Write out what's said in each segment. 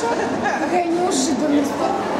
хорошо, какая неожиданность.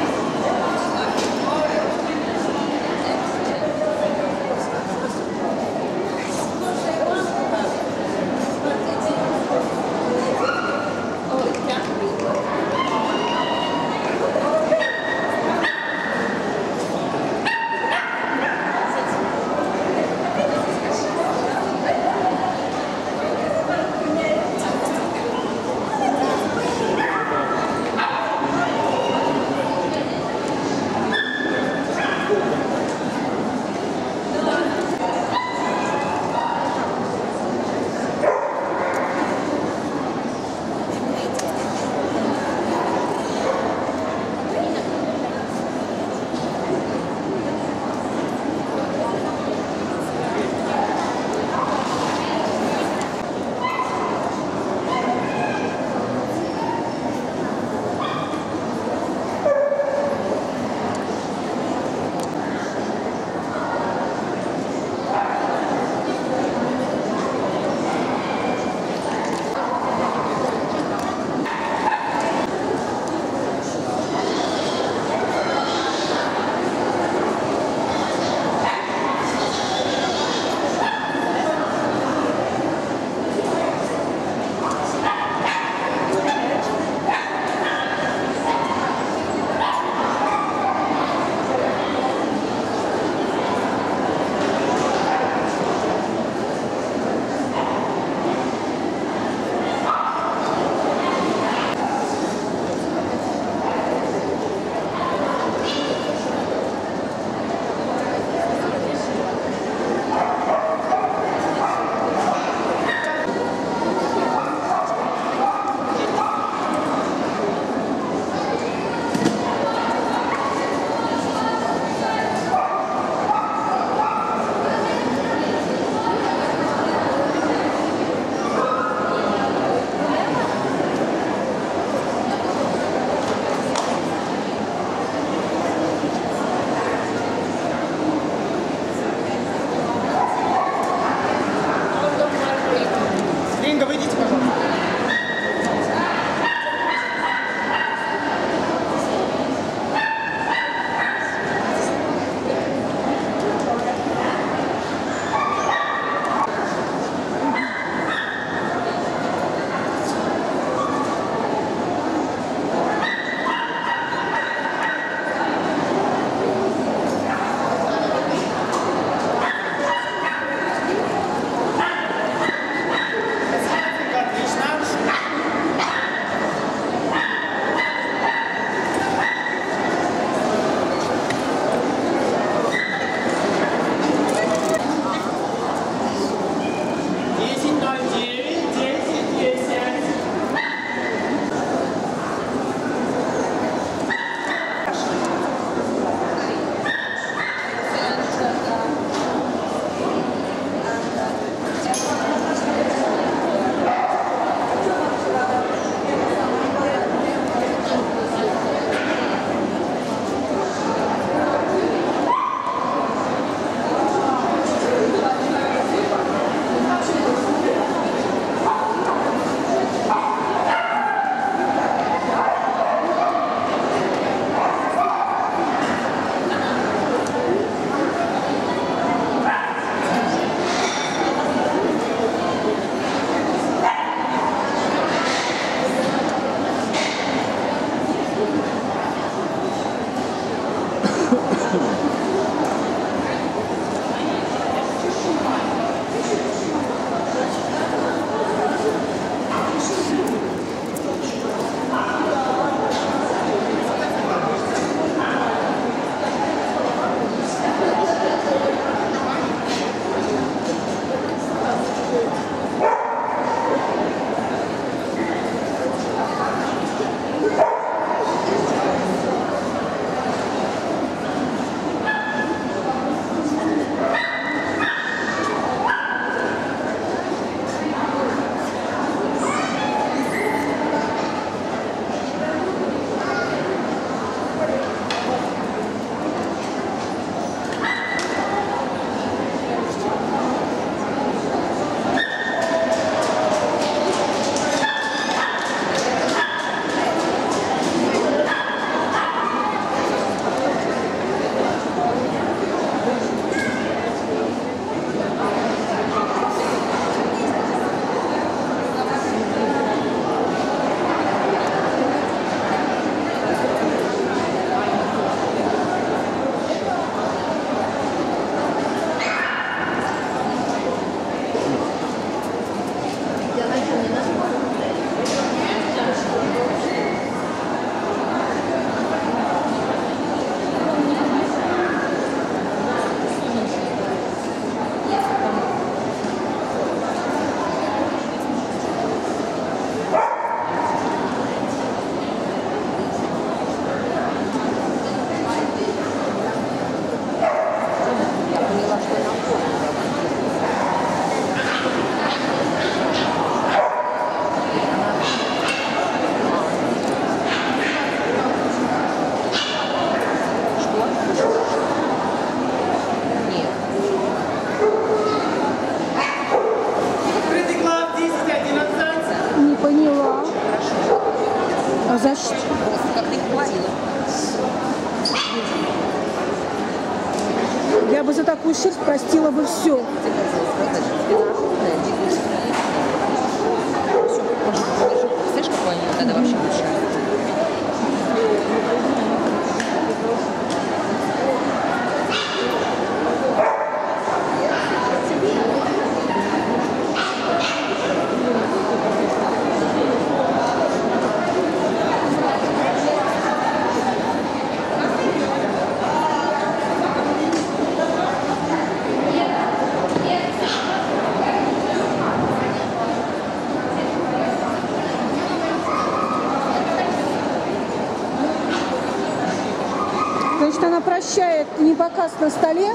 Показ на столе. Я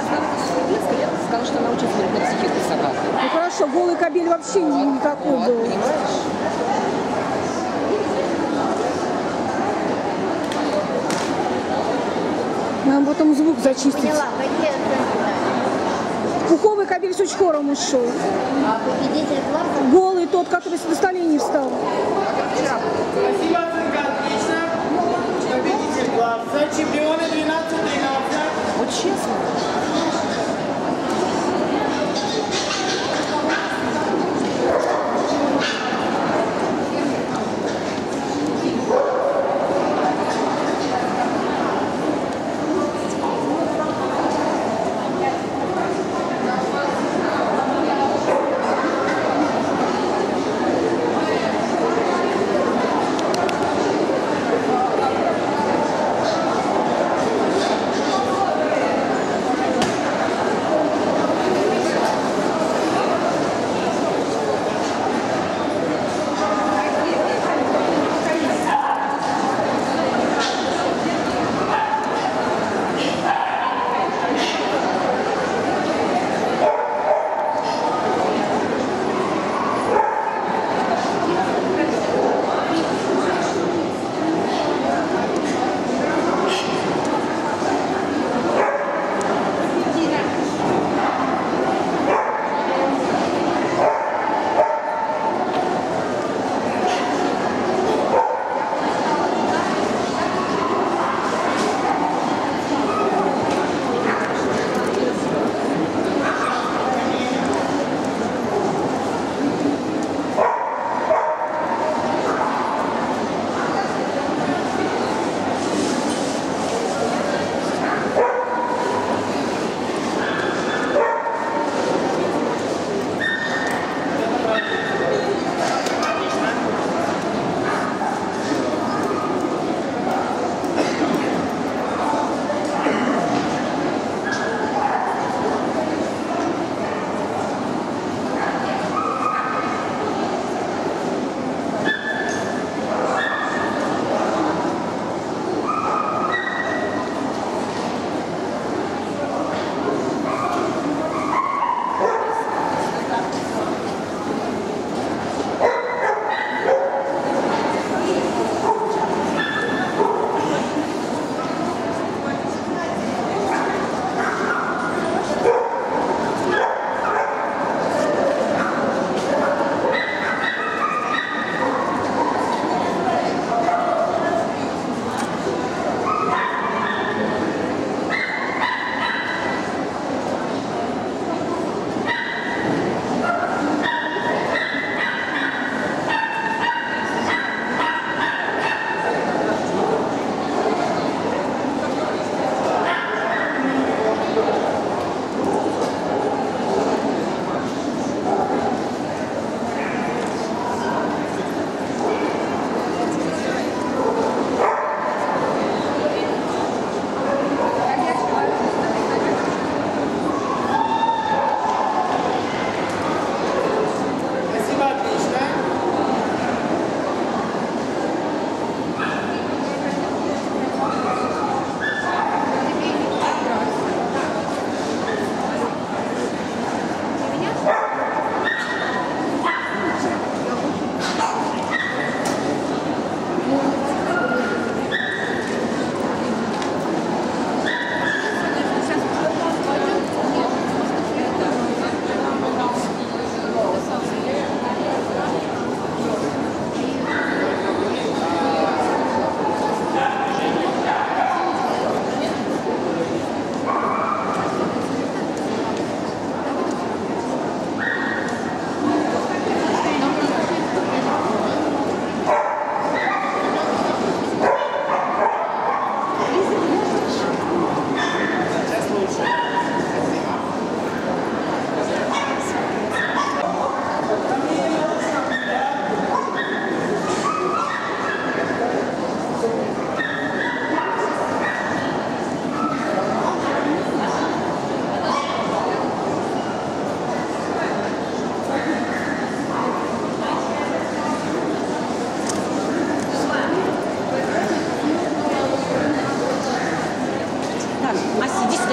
с сказала, что она очень смотрит на психику собаки. Ну хорошо, голый кабель вообще ни- никакой Вот, был. понимаешь? Нам потом звук зачистить. Поняла, Пуховый кабель с учхором ушел. А победитель класса Голый тот, который на столе не встал. Спасибо, Класса, чемпионы 12-13. Вот честно.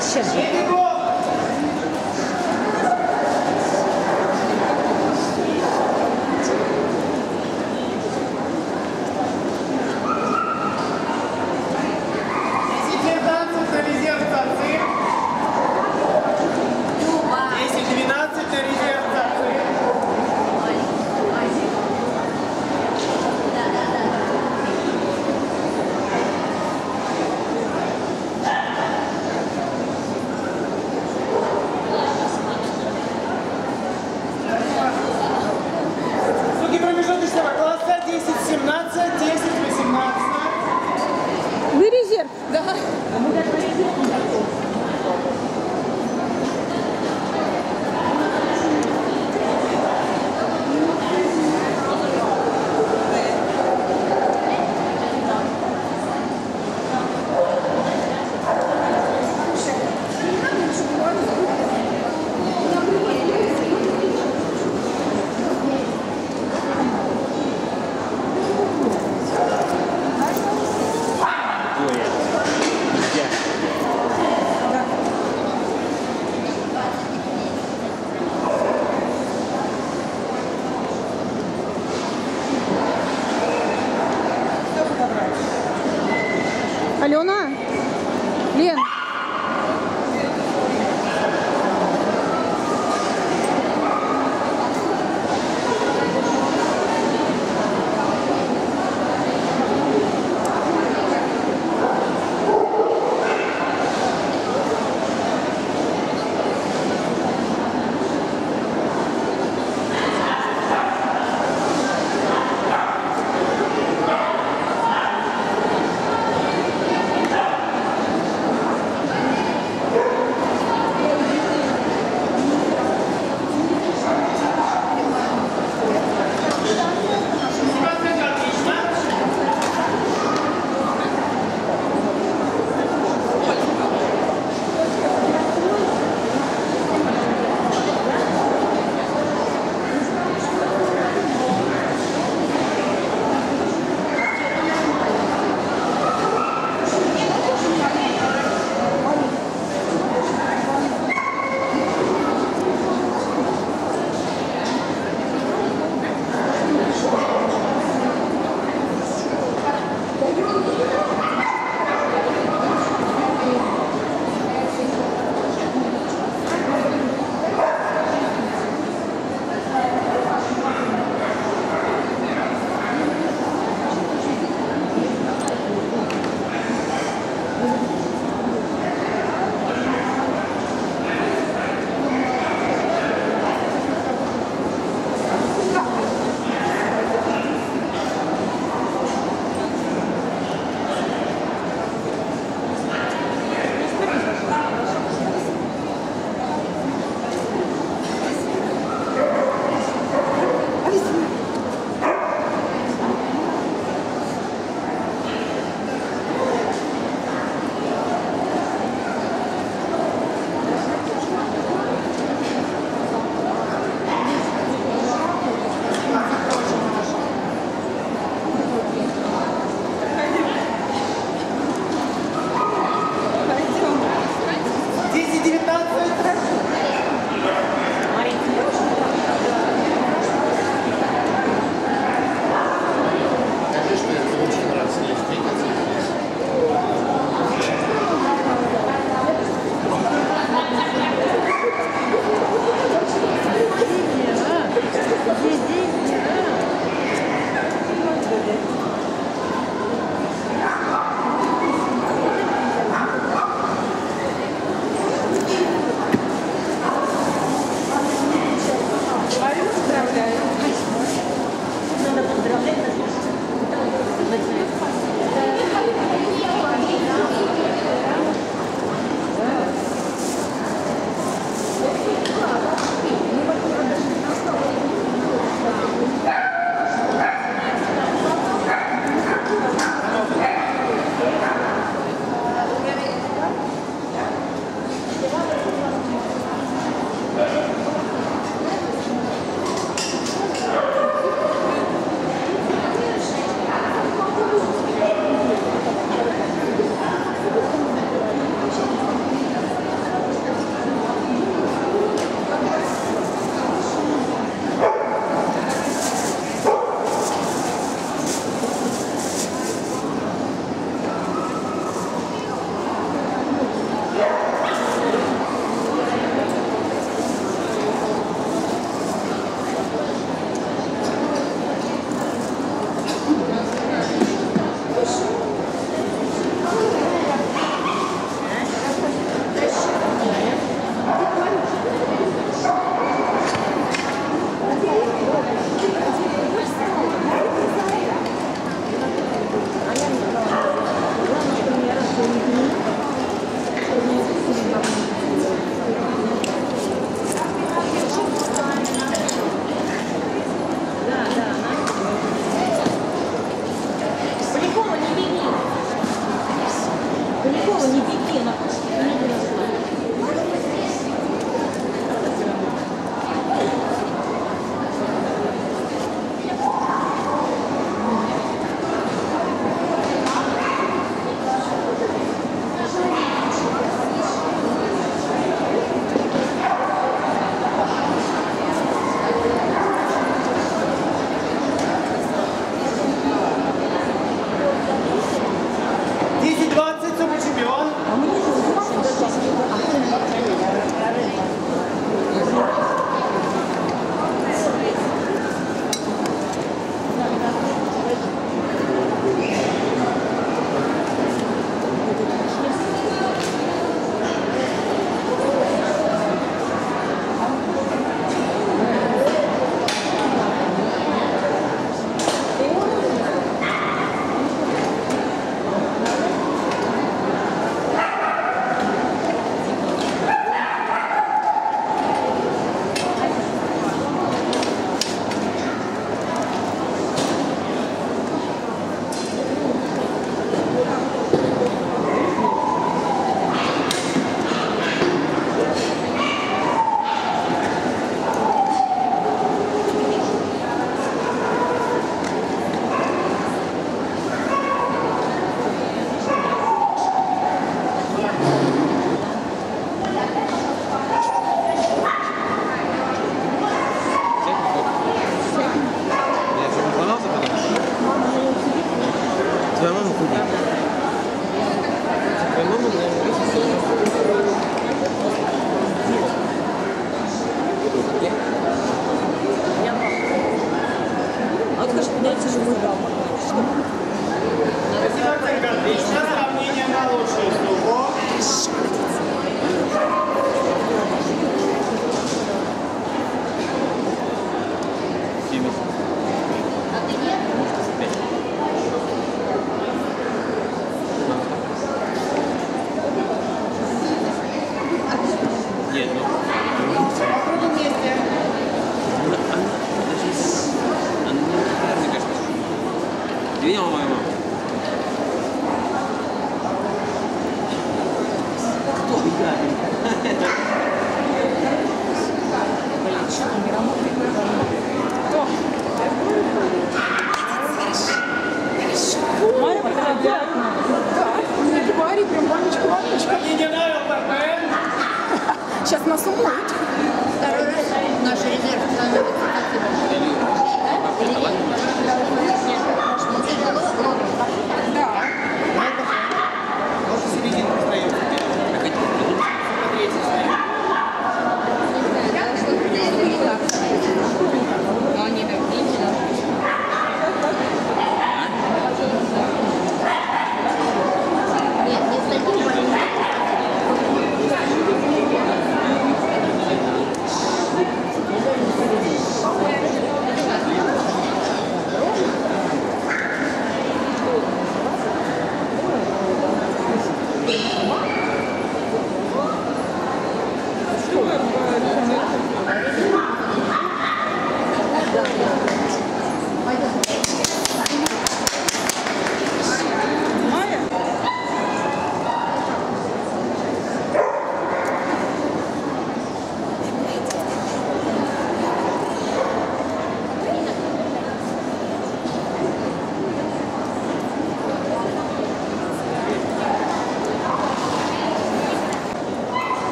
С чем?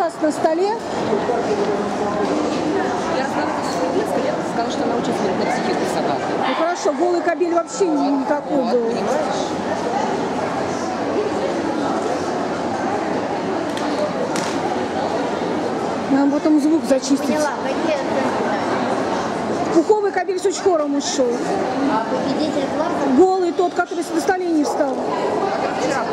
Показ на столе. Я разговаривала с Светлицкой, я сказала, что она смотрит на психику собаки. Ну хорошо, голый кабель вообще ни- никакой Вот, был. понимаешь? Нам потом звук зачистить. Поняла? Пуховый кабель с учхором ушел. А победитель класса? Голый тот, который на столе не встал. Спасибо,